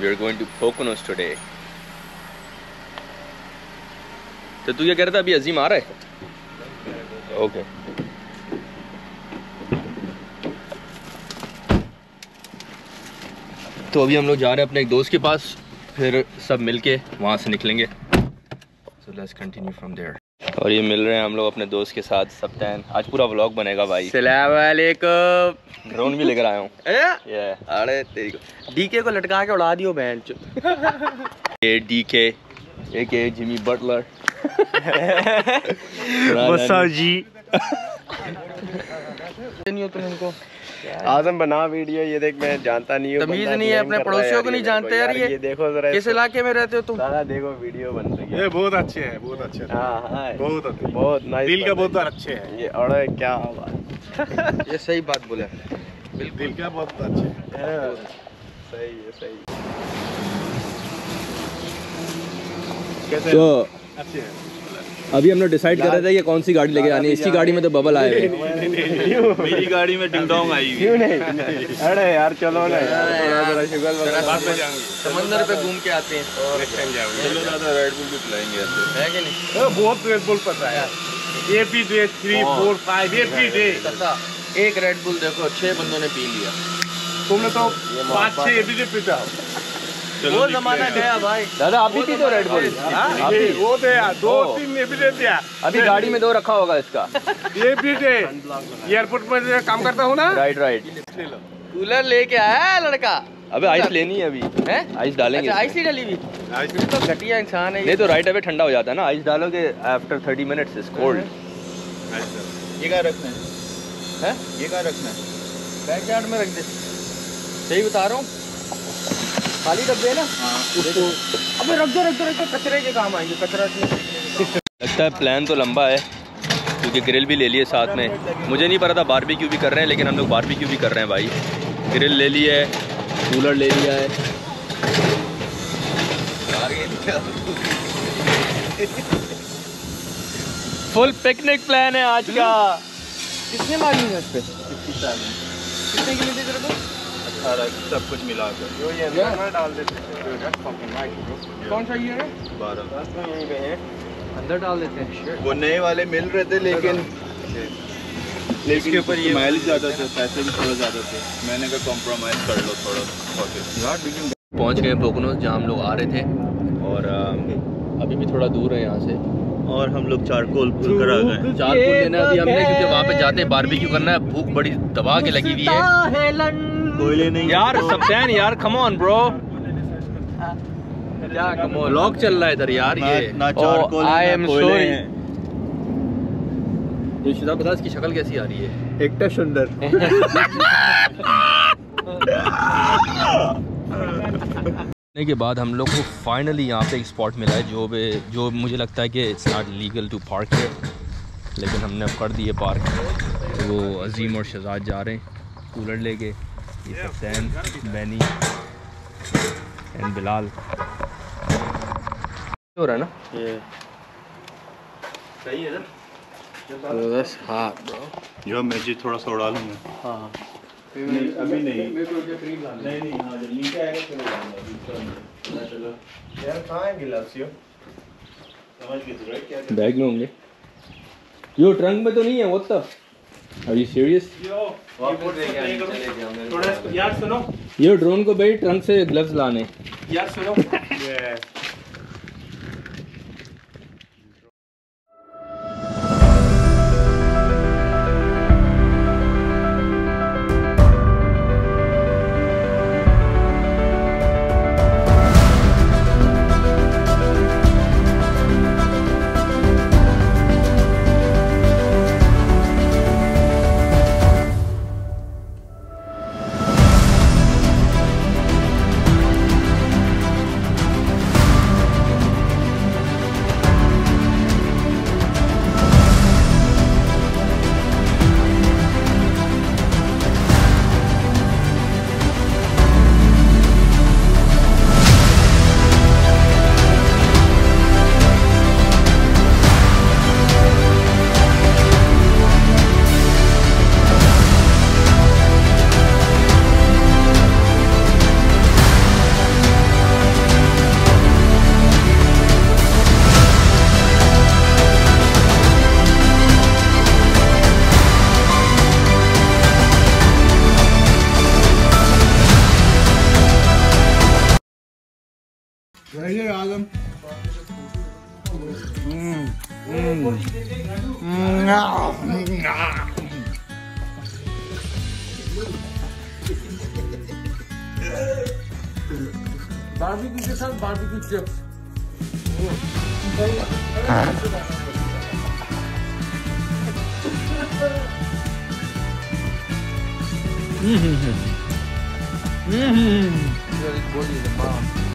We are going to Poconos today. तो तू ये कह रहा था अभी अजीम आ रहा है? ओके तो अभी हम लोग जा रहे हैं अपने एक दोस्त के पास, फिर सब मिलके वहाँ से निकलेंगे। So let's continue from there और ये मिल रहे हैं हम लोग अपने दोस्त के साथ सब टैन आज पूरा व्लॉग बनेगा भाई। सलामकुम ड्रोन भी लेकर आया हूँ। अरे तेरी को डीके को लटका के उड़ा दियो बहन ये डी के ए के जिमी बटलर जी। नहीं हो तुम इनको आज़म बना वीडियो ये देख मैं जानता नहीं हूँ तमीज नहीं है अपने पड़ोसियों को नहीं जानते यार ये। देखो जरा किस इलाके में रहते हो तुम? दादा देखो वीडियो बन रही है। ये बहुत अच्छे हैं बहुत अच्छे हैं। हाँ हाँ बहुत अच्छे बहुत नाइस दिल का बहुत अच्छे है। ये अरे क्या बात। ये सही बात बोले। दिल का बहुत अच्छे सही है सही कैसे तो अच्छे हैं। अभी हमने डिसाइड कर रहे थे कि कौन सी गाड़ी लेके आनी है। इसकी गाड़ी में तो बबल आए मेरी गाड़ी में डिंग डोंग आई हुई क्यों नहीं? अरे यार चलो ना। यार। थोड़ा थोड़ा शुगर वगैरह बाद में जाएँगे समंदर पे घूम के आते हैं। जाएँगे चलो ज़्यादा रेड बुल भी पिलाएँगे ऐसे है कि नहीं? बहुत रेड बुल पता है। Every day three four five every day एक रेड बुल देखो छह बंदों ने पी लिया। तुमने तो पाँच छह एवरी डे पीता हो वो जमाना गया भाई। दादा आप भी थी तो रेड बुल आप ये भी? वो दे यार, दो। तीन एवरी डे दिया। अभी गाड़ी में दो रखा होगा इसका। एवरी डे एयरपोर्ट में काम करता हूँ ना। राइट राइट कूलर लेके आया है लड़का। अबे आइस लेनी है अभी। है? आइस डालेंगे। अच्छा आइस ही डाली हुई। फिर तो घटिया इंसान है नहीं ये तो राइट अवे ठंडा हो जाता है ना। आइस डालोगे after thirty minutes is cold ये क्या रखना है? है? ये क्या रखना है? बैक यार्ड में रख दे। सही बता रहा हूँ। खाली डब्बे है ना? उसको अबे रख दो रख दो रख दो। कचरे के काम आएँगे कचरा लगता है प्लान तो लंबा है क्योंकि ग्रिल भी ले लिए साथ में। मुझे नहीं पता था बारबेक्यू भी कर रहे हैं लेकिन हम लोग बारबेक्यू भी कर रहे हैं भाई। ग्रिल ले लिया है कूलर ले लिया है। फुल पिकनिक प्लान है आज का। कितने मारी है इस पे? कितने की मिली तेरे को? अठारह सब कुछ मिलाकर जो ये डाल देते कौन सा ये बारह। बस तो यहीं पे है। अंदर डाल देते हैं। वो नए वाले मिल रहे थे लेकिन ऊपर ये माइलेज ज़्यादा थे पैसे भी थोड़ा ज़्यादा थे। मैंने कहा कॉम्प्रोमाइज़ कर लो थोड़ा पहुँच गए पोकनोस जहाँ हम लोग आ रहे थे। और अभी भी थोड़ा दूर है यहाँ से। और हम लोग चारकोल पुल कर आ गए चार फुल लेना अभी हमने क्योंकि वहाँ पे जाते हैं बारबेक्यू करना है भूख बड़ी दबा के लगी हुई है। कोयले नहीं। यार सप्तान यार कम ऑन ब्रो व्लॉग चल रहा है इधर यार ना, ये। ना कोयले sorry. हैं। ये शिदा बता इसकी शक्ल कैसी आ रही है? एकटा सुंदर। के बाद हम लोग को फाइनली यहाँ पे एक स्पॉट मिला है जो भी जो मुझे लगता है कि it's not legal to park है लेकिन हमने अब कर दिए पार्क तो वो अजीम और शहजाद जा रहे हैं कूलर लेके। ये सैन मैनी एंड बिलाल। हो रहा है ना? ये। सही है ना? बस हाँ। ब्रो जो मैं जी थोड़ा सा उड़ा लूँगा। हाँ। नहीं अभी नहीं। नहीं नहीं हाँ जब नीचे आएगा फिर उड़ाऊँगा चलो यार कहाँ है गिलास यो? समझ गए तू राइट क्या बैग में होंगे। यो ट्रंक में तो नहीं है वो तो। आर यू सीरियस थोड़ा यार सुनो। ये ड्रोन को भाई ट्रंक से ग्लव्स लाने। यार सुनो। ये आज़म बारबेक्यू के साथ barbecue chips Mm-hmm. Really body the mom.